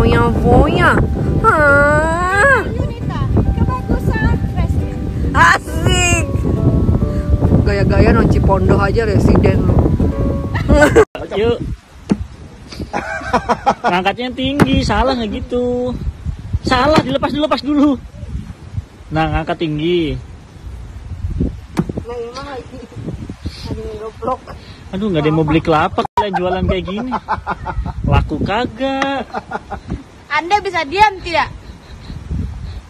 foya-foya. Ah, Yunita, kebagusan Resmi. asik. Gaya-gaya non Cipondo aja residen lu. Yuk. Ngangkatnya tinggi, salah nggak gitu. Salah, dilepas dulu, lepas dulu. Nah, ngangkat tinggi. Nah, emang lagi. Aduh, nggak ada yang mau beli kelapa kalian jualan kayak gini. Laku kagak. Anda bisa diam tidak?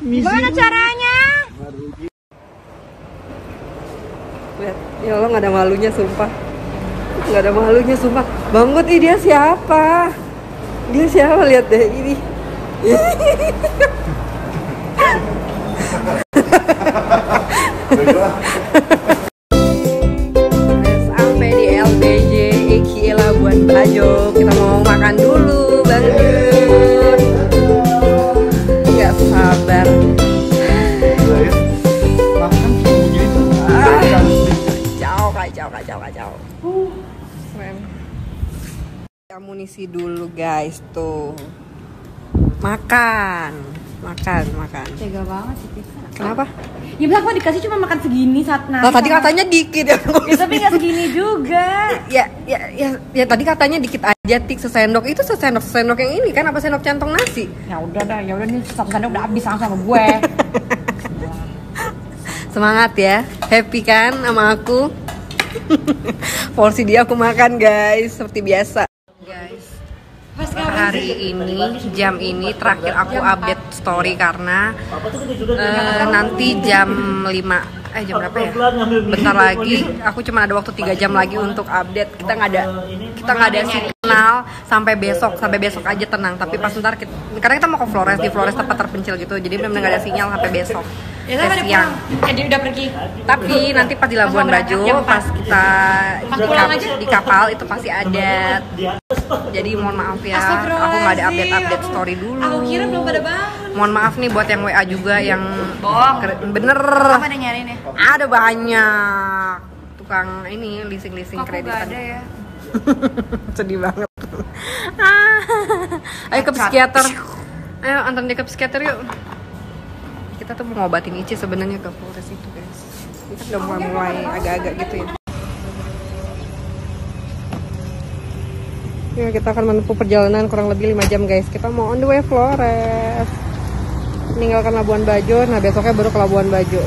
Gimana caranya? Lihat, ya Allah nggak ada malunya sumpah. Nggak ada malunya sumpah. Bangun ih dia siapa? Dia siapa? Lihat deh ini. Bajo. Kita mau makan dulu, Bang Dun. Nggak sabar. Kacau, kacau, kacau, kacau. Keren. Amunisi dulu guys tuh. Makan, makan, makan. Tega banget sih pizza. Kenapa? Ya bilang kok dikasih cuma makan segini saat nasi. Nah, tadi katanya dikit ya. Ya, tapi nggak segini juga. ya, ya, ya, ya tadi katanya dikit aja tik sesendok itu sesendok sesendok yang ini kan apa sendok centong nasi? Ya udah dah, ya udah nih satu sendok udah habis langsung sama gue. Semangat ya, happy kan sama aku? Porsi dia aku makan guys, seperti biasa. Guys, hari ini jam ini terakhir aku update story karena eh, nanti jam 5 eh jam berapa ya? Bentar lagi, aku cuma ada waktu 3 jam lagi untuk update. Kita nggak ada kita nggak ada signal sampai besok, sampai besok aja tenang. Tapi pas ntar kita, karena kita mau ke Flores di Flores tempat terpencil gitu, jadi benar-benar nggak ada sinyal sampai besok. Ya Sampai siang. Eh dia udah pergi. Tapi nanti pas di Labuan Bajo, empat. pas kita Pas di, pulang kap- aja. di kapal itu pasti adat. Jadi mohon maaf ya, aku nggak ada update-update story dulu. Aku kira belum pada bangun. Mohon maaf nih buat yang WA juga yang Bohong. Bener Apa ada nyariin ya? ada banyak tukang ini leasing-leasing Kok aku kredit. ada ya? Sedih banget. Ayo ke psikiater. Ayo antar dia ke psikiater yuk. Kita tuh mau ngobatin Ici sebenarnya ke Flores itu guys. Kita udah mulai mulai agak-agak gitu ya. Ya kita akan menempuh perjalanan kurang lebih 5 jam guys. Kita mau on the way Flores. Meninggalkan Labuan Bajo, nah besoknya baru ke Labuan Bajo.